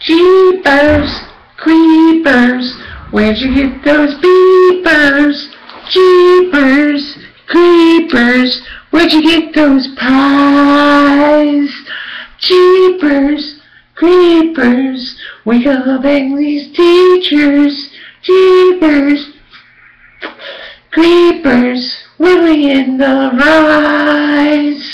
Jeepers, creepers, where'd you get those beepers? Jeepers, creepers, where'd you get those pies? Jeepers, creepers, wake up English teachers. Jeepers, creepers, Willie in the rise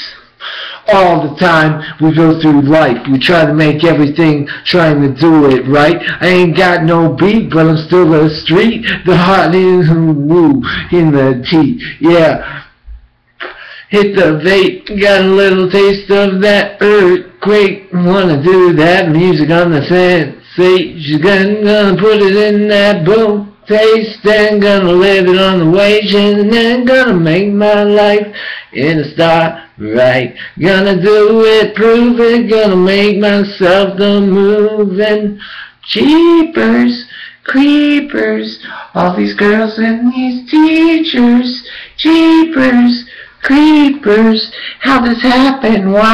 all the time we go through life. We try to make everything, trying to do it right. I ain't got no beat, but I'm still the street. The heart is woo in the teeth. Yeah. Hit the vape, got a little taste of that earthquake. Wanna do that music on the sensation. Gonna put it in that boom taste Then gonna live it on the wage and then gonna make my life in a star right. Gonna do it, prove it, gonna make myself the moving. Jeepers, creepers, all these girls and these teachers. Jeepers, creepers, how this happen? Why?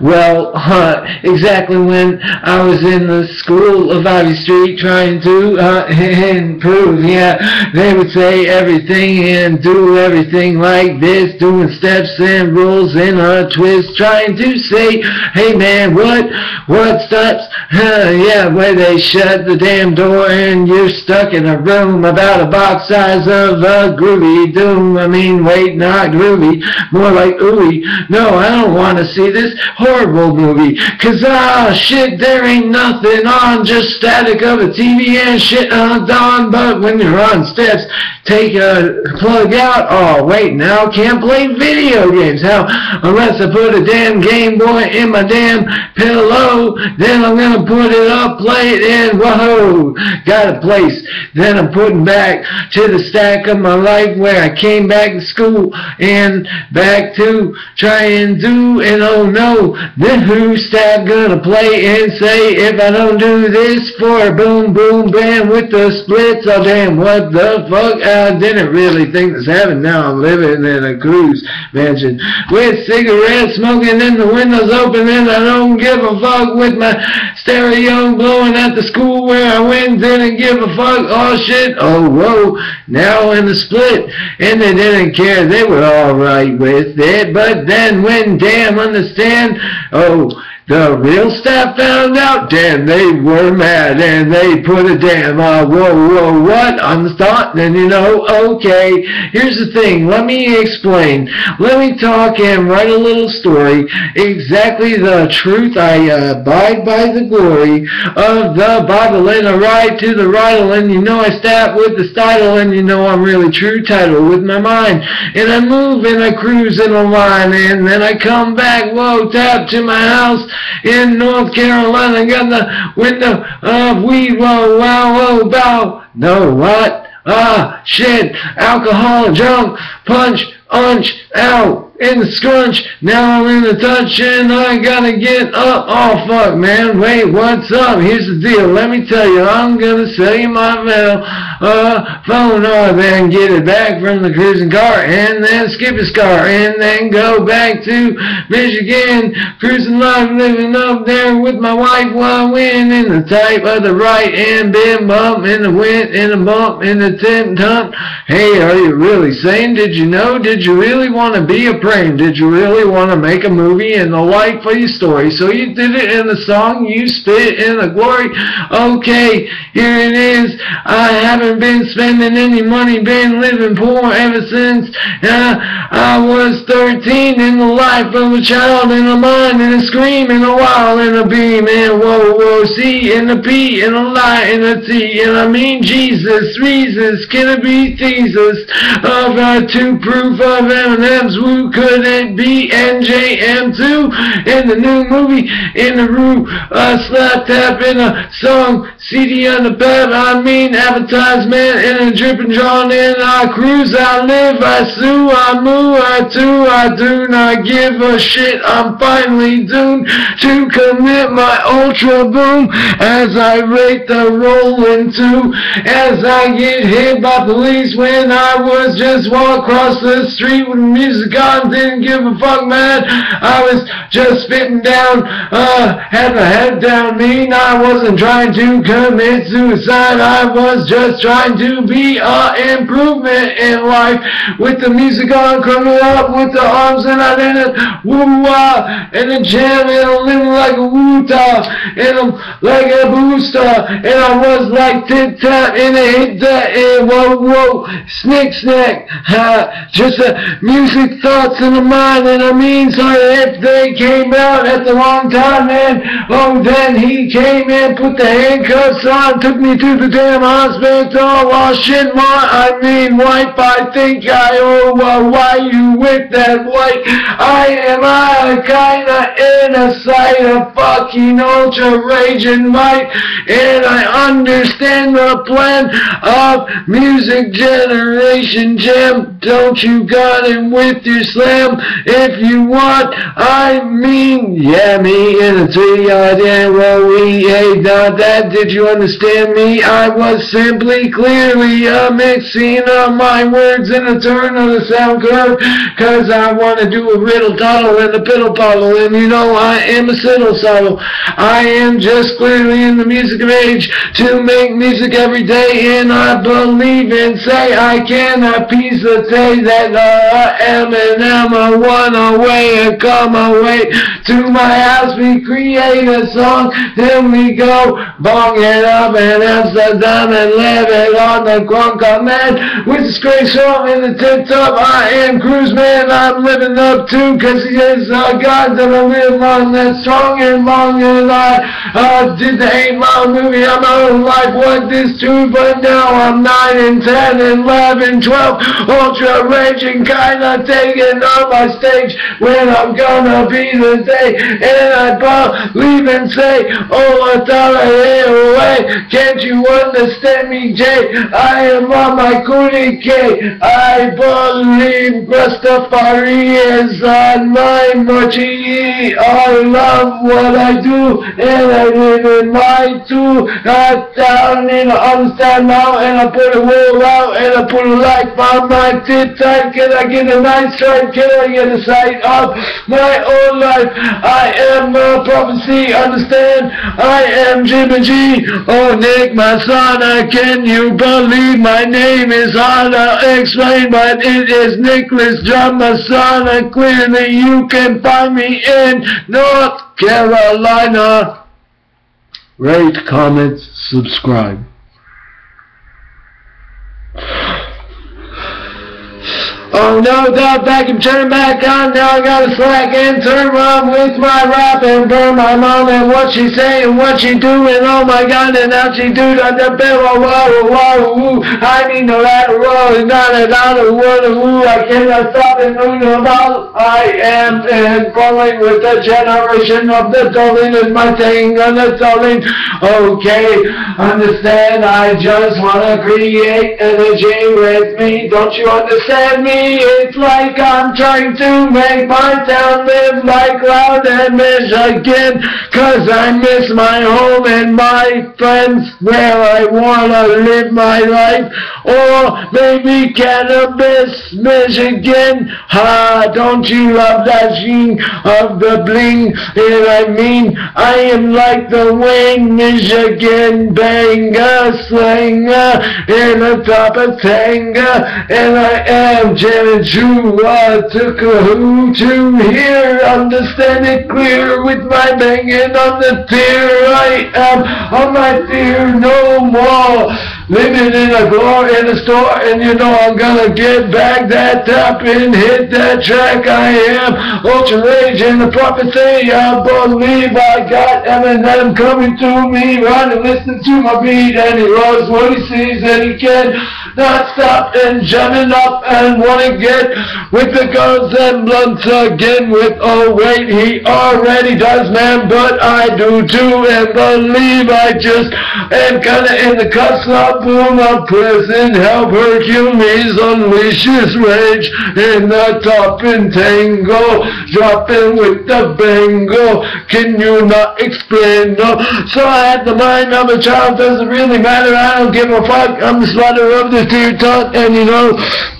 Well, uh, exactly when I was in the school of Ivy Street trying to uh, improve, yeah, they would say everything and do everything like this, doing steps and rules in a twist, trying to say, hey man, what, what steps? Uh, yeah, where they shut the damn door and you're stuck in a room about a box size of a groovy doom. I mean, wait, not groovy, more like ooey. No, I don't want to see this horrible movie. Cause ah shit, there ain't nothing on, just static of a TV and shit on dawn. But when you're on steps, take a plug out. Oh wait, now can't play video games. How unless I put a damn Game Boy in my damn pillow, then I'm gonna put it up, play it, and whoa, got a place. Then I'm putting back to the stack of my life where I came back to school and back to try and do and oh no, Oh, then who's that gonna play and say if I don't do this for a boom boom bam with the splits, oh damn, what the fuck? I didn't really think this happened. Now I'm living in a cruise mansion with cigarettes smoking and the windows open and I don't give a fuck with my stereo blowing at the school where I went. Didn't give a fuck. Oh shit. Oh whoa. Now in the split and they didn't care. They were alright with it. But then when damn understand, oh the real staff found out, damn, they were mad, and they put a damn, uh, whoa, whoa, what, on the thought, then you know, okay, here's the thing, let me explain, let me talk and write a little story, exactly the truth, I uh, abide by the glory of the Bible, and I ride to the riddle, and you know I stab with the style, and you know I'm really true title with my mind, and I move and I cruise in a line, and then I come back, whoa, tap to my house, in North Carolina. Got the window of weed. Whoa, wow, whoa, bow. No, what? Ah, shit. Alcohol, junk, punch, unch, out in the scrunch. Now I'm in the touch and I gotta get up. Oh fuck man, wait, what's up? Here's the deal. Let me tell you, I'm gonna sell you my mail, uh, phone or then get it back from the cruising car and then skip his car and then go back to Michigan. Cruising life, living up there with my wife while I in the type of the right and bim bump in the wind in the bump in the tip tump. Hey, are you really saying? Did you know? Did you really want to be a brain. Did you really want to make a movie and the light for your story? So you did it in the song, you spit in the glory. Okay, here it is. I haven't been spending any money, been living poor ever since uh, I was 13 in the life of a child, in a mind, in a scream, in a while, in a beam, and whoa, whoa, C, in a P, in a lie, in a T, and I mean Jesus, reasons, can it be Jesus, of a two proof of M&M's, could it be NJM2 in the new movie in the room? A slap tap in a song CD on the bed, I mean advertisement in a dripping drawn in. I cruise, I live, I sue, I move, I do, I do not give a shit. I'm finally doomed to commit my ultra boom as I rate the rolling two. As I get hit by police when I was just walk across the street with music on, didn't give a fuck, man. I was just spitting down, uh, had head down mean. I wasn't trying to commit suicide. I was just trying to be a improvement in life. With the music on, coming up with the arms and I didn't woo wah and the jam and I'm living like a woo and I'm like a booster. And I was like tit tat and I hit that and whoa whoa. Snick snack ha. Just a music thoughts in the mind. And I mean so if they came out at the wrong time. Man oh then he came in put the handcuffs on took me to the damn hospital. Shit what I mean wife I think I owe well, why you with that white. I am I kinda in a sight of fucking ultra raging might. And I understand the plan of music generation jam don't you got him with your slam. If you want I mean yeah me in a three-eyed we hey not that did you understand me? I was simply clearly a mixing of my words in a turn of the sound curve cause I want to do a riddle tunnel and a piddle puddle and you know I am a siddle subtle I am just clearly in the music of age to make music every day and I believe and say I can piece of say that I am and am a one away and come away to my house. We create a song then we go. Bong it up in Amsterdam and live it on the Quonka man with the straight song in the tip top I am cruise man. I'm living up to cause he is a God that I live on. That strong and long and I uh, did the 8 mile movie on my own life. What this too but now I'm 9 and 10 and 11 12 ultra raging kinda taking on my stage. When I'm gonna be the day and I believe and say oh I hid away can't you understand me Jay I am on my coolie K I believe Rastafari is on my mochi I love what I do and I live in my two Got down in understand now and I put a wall out and I put a light on my tip tight Can I get a nice sight? Can I get a sight of my own life? I am a prophecy, understand? I am Jimmy G. Oh Nick, uh, can you believe my name is hard to explain but it is Nicholas John, and clearly you can find me in North Carolina. Rate, comment, subscribe. Oh no, the vacuum turn back on, now I gotta slack and turn on with my rap and burn my mom and what she say and what she doing, oh my god, and now she do. On the bell, whoa, whoa, whoa, I mean no matter what, oh, it's not a dollar, what, woo, I cannot stop and move about, I am and falling with the generation of the dulling and my thing on the dulling, okay, understand, I just wanna create energy with me, don't you understand me? It's like I'm trying to make my town live like Loud and Michigan, cause I miss my home and my friends where I wanna live my life, or maybe cannabis, Michigan, ha, don't you love that sheen of the bling, and I mean, I am like the Wayne, Michigan banger, slinger, in a top of tanga, and I am and you I took a who to hear, understand it clear with my banging on the tear. I am on my fear no more. Living in a door in a store, and you know I'm gonna get back that top and hit that track. I am ultra rage in the prophecy. I believe I got Eminem coming to me, running, listening to my beat, and he loves what he sees, and he can not stop and jamming up and wanna get with the girls and blunts again with, oh wait, he already does, man, but I do too, and believe I just am kinda in the cuss up boom of prison, help Hercules unleash his rage in the top and tango, dropping with the bango, can you not explain, no, so I had the mind of a child, doesn't really matter, I don't give a fuck, I'm the slaughter of the tear and you know,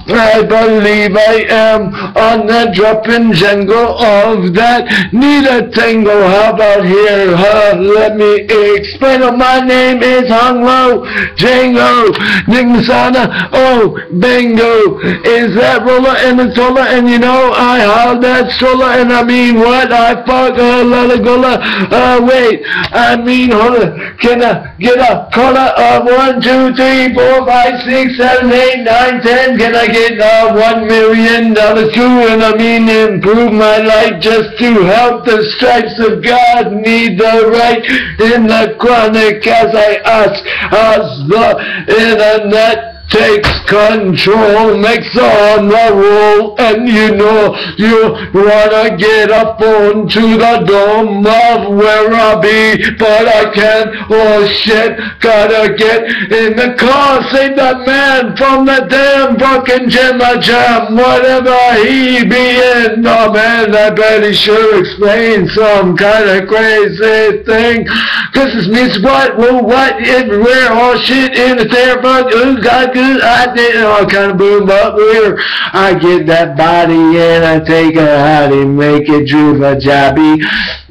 I believe I am on the dropping jangle of that need a tango. How about here? Huh? Let me explain. Oh, my name is Hung Lo Django Nick Messana. Oh, bingo. Is that roller and the toller? And you know I hauled that stroller and I mean what? I fuck a lot of gola. Uh, wait. I mean, hold on. Can I get a color of one, two, three, four, five, six, seven, eight, nine, ten? Can I get a one million dollar too, and I mean improve my life just to help the stripes of God need the right in the chronic as I ask as the internet takes control, makes on the roll, and you know you wanna get up onto the dome of where I be, but I can't, oh shit, gotta get in the car, save that man from the damn fucking jam, jam, whatever he be in, oh man, I bet he sure explain some kind of crazy thing, cause this means what, well what, everywhere, all shit in the there, fuck, ooh, God, I did all kind of boom up here. I get that body and I take a hottie, make it droop a jobby.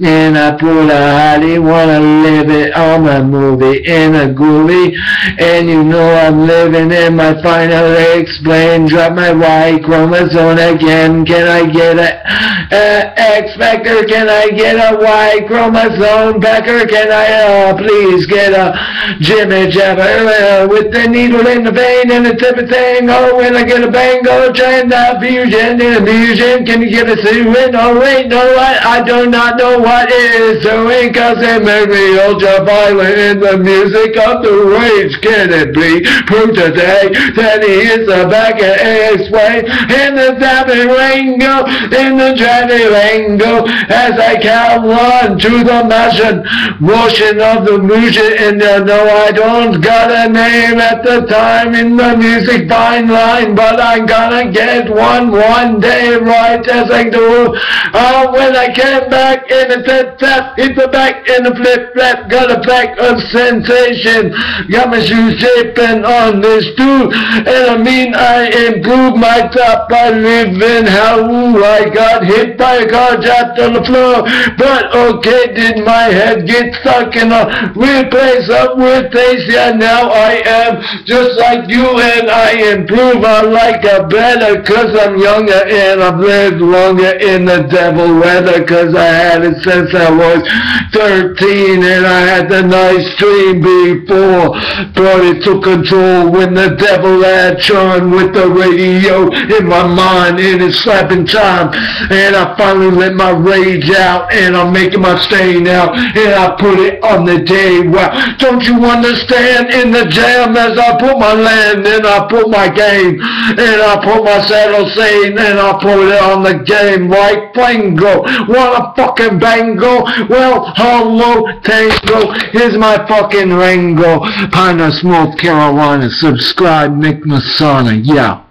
And I pull a hottie, wanna live it on my movie in a groovy. And you know I'm living in my final explain. Drop my Y chromosome again. Can I get a, a X factor? Can I get a Y chromosome backer? Can I uh, please get a Jimmy Jabber uh, with the needle in the vein and the tip of thing? Oh, when I get a bango, trying that fusion in a fusion. Can you get a suing? Oh, wait, no, I, I do not know what what is doing cause it made me ultra violent in the music of the rage can it be proved today that he is the back of explain in the dappy rango in the driving rango as I count one to the motion motion of the music and uh, no I don't got a name at the time in the music fine line but I'm gonna get one one day right as I do oh when I came back in the tap tap, hit the back and the flip flap, got a pack of sensation. Got my shoes shaping on this too, and I mean I improved my top by living how I got hit by a car dropped on the floor. But okay, did my head get stuck in a weird place up with? Yeah, now I am just like you and I improve. I like a better cause I'm younger and I've lived longer in the devil weather cause I had it since I was 13 and I had the nice dream before. But it took control when the devil had charm with the radio in my mind and it's slapping time. And I finally let my rage out and I'm making my stain out and I put it on the day. Wow, don't you understand? In the jam as I put my land and then I put my game and I put my saddle scene and I put it on the game like Flango. What a fucking bango. Well, hello, Tango. Here's my fucking Rango. Pine North Carolina. Subscribe, Nick Messana. Yeah.